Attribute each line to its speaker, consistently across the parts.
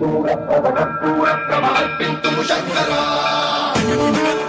Speaker 1: Dawn time. Hidden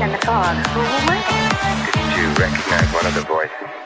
Speaker 1: in the fog. What?
Speaker 2: Did you recognize one of the voices?